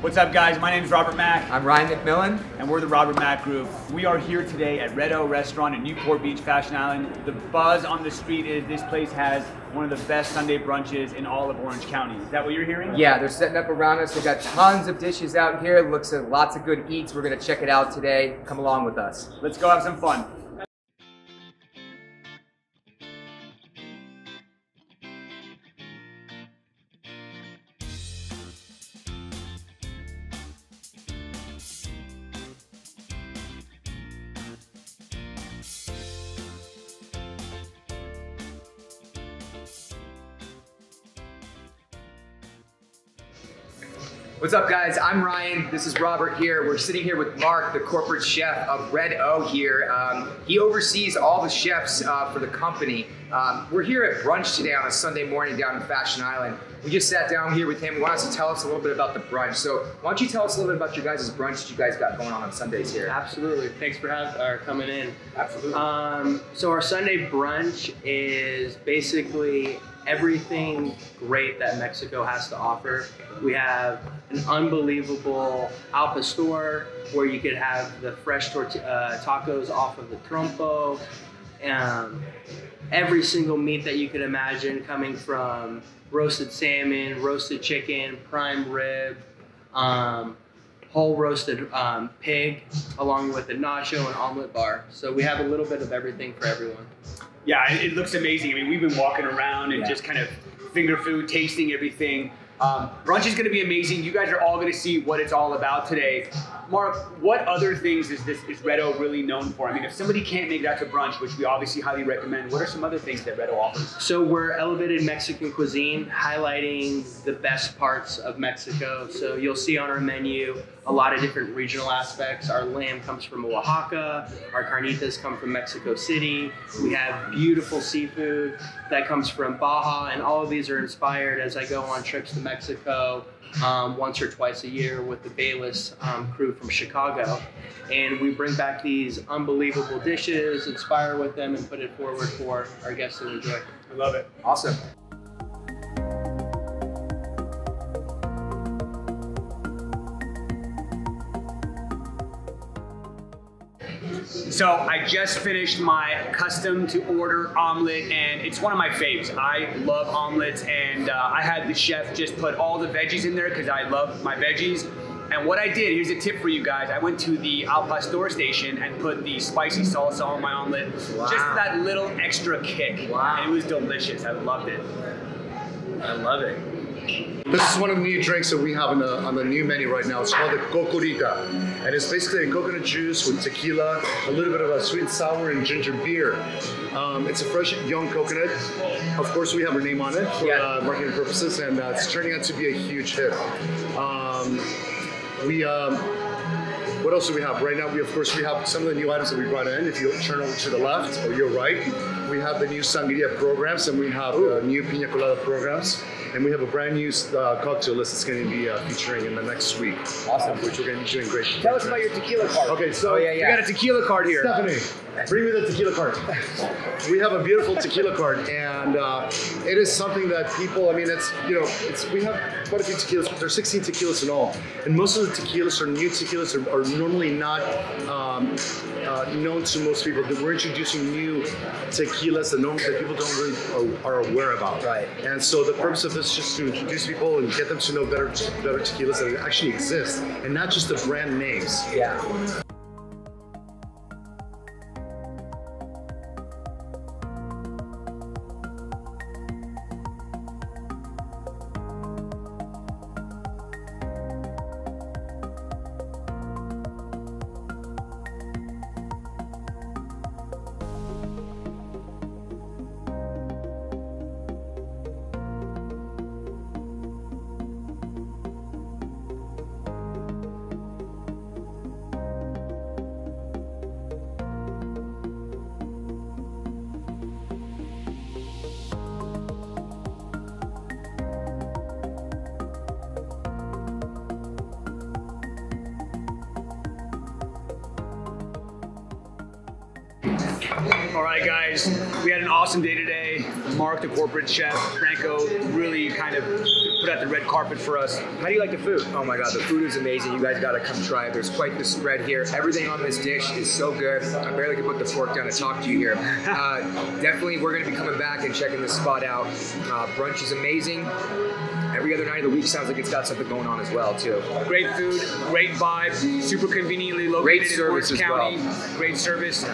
What's up, guys? My name is Robert Mack, I'm Ryan McMillan. and we're the Robert Mack Group. We are here today at Red O Restaurant in Newport Beach, Fashion Island. The buzz on the street is this place has one of the best Sunday brunches in all of Orange County. Is that what you're hearing? Yeah, they're setting up around us. They've got tons of dishes out here. Looks like lots of good eats. We're gonna check it out today. Come along with us. Let's go have some fun. What's up, guys? I'm Ryan. This is Robert here. We're sitting here with Mark, the corporate chef of Red O here. Um, he oversees all the chefs uh, for the company. Um, we're here at brunch today on a Sunday morning down in Fashion Island. We just sat down here with him. He wants to tell us a little bit about the brunch. So why don't you tell us a little bit about your guys' brunch that you guys got going on on Sundays here? Absolutely. Thanks for having or coming in. Absolutely. Um, so our Sunday brunch is basically everything great that Mexico has to offer. We have an unbelievable al pastor where you could have the fresh torti- uh, tacos off of the trompo. Um, every single meat that you could imagine coming from roasted salmon, roasted chicken, prime rib, um, whole roasted um, pig, along with a nacho and omelet bar. So we have a little bit of everything for everyone. Yeah, it, it looks amazing. I mean, we've been walking around and Yeah. just kind of finger food, tasting everything. Um, brunch is going to be amazing. You guys are all going to see what it's all about today. Mark, what other things is this is Red really known for? I mean, if somebody can't make that to brunch, which we obviously highly recommend, what are some other things that Red O offers? So we're elevated Mexican cuisine, highlighting the best parts of Mexico. So you'll see on our menu a lot of different regional aspects. Our lamb comes from Oaxaca. Our carnitas come from Mexico City. We have beautiful seafood that comes from Baja, and all of these are inspired as I go on trips to Mexico um, once or twice a year with the Bayless um, crew from Chicago. And we bring back these unbelievable dishes, inspire with them, and put it forward for our guests to enjoy. I love it. Awesome. So I just finished my custom to order omelet, and it's one of my faves. I love omelets, and uh, I had the chef just put all the veggies in there because I love my veggies. And what I did, here's a tip for you guys. I went to the Al Pastor station and put the spicy salsa on my omelet, just Wow. for that little extra kick. Wow. And it was delicious. I loved it. I love it. This is one of the new drinks that we have on the, on the new menu right now. It's called the Cocorita. And it's basically a coconut juice with tequila, a little bit of a sweet and sour and ginger beer. Um, it's a fresh young coconut. Of course, we have our name on it for Yeah. uh, marketing purposes, and uh, it's turning out to be a huge hit. Um, we um, what else do we have? Right now, we of course we have some of the new items that we brought in. If you turn over to the left or your right, we have the new sangria programs and we have the new pina colada programs. And we have a brand new uh, cocktail list that's going to be uh, featuring in the next week. Awesome. Which we're going to be doing great. Tell us about your tequila card. Okay, so Oh, yeah, You yeah. got a tequila card here. Stephanie, bring me the tequila card. We have a beautiful tequila card, and uh, it is something that people. I mean, it's you know, it's we have quite a few tequilas. There's 16 tequilas in all, and most of the tequilas are new tequilas are, are normally not um, uh, known to most people. That we're introducing new tequilas that, norm- that people don't really are, are aware about. Right. And so the purpose of this is just to introduce people and get them to know better better tequilas that actually exist, and not just the brand names. Yeah. All right, guys, we had an awesome day today. Mark, the corporate chef, Franco, really kind of put out the red carpet for us. How do you like the food? Oh my god, the food is amazing. You guys gotta come try it. There's quite the spread here. Everything on this dish is so good. I barely can put the fork down to talk to you here. Uh, definitely, we're gonna be coming back and checking this spot out. Uh, brunch is amazing. Every other night of the week sounds like it's got something going on as well too. Great food, great vibe, super conveniently located Great in service Orange as County. well. Great service,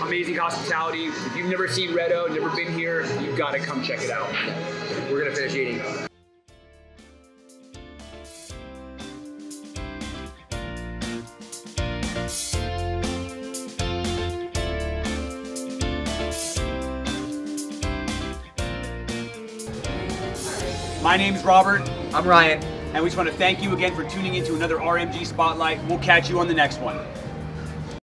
amazing hospitality. If you've never seen Red O, never been here, you've got to come check it out. We're gonna finish eating. My name's Robert, I'm Ryan. and we just want to thank you again for tuning into another RMG Spotlight. We'll catch you on the next one.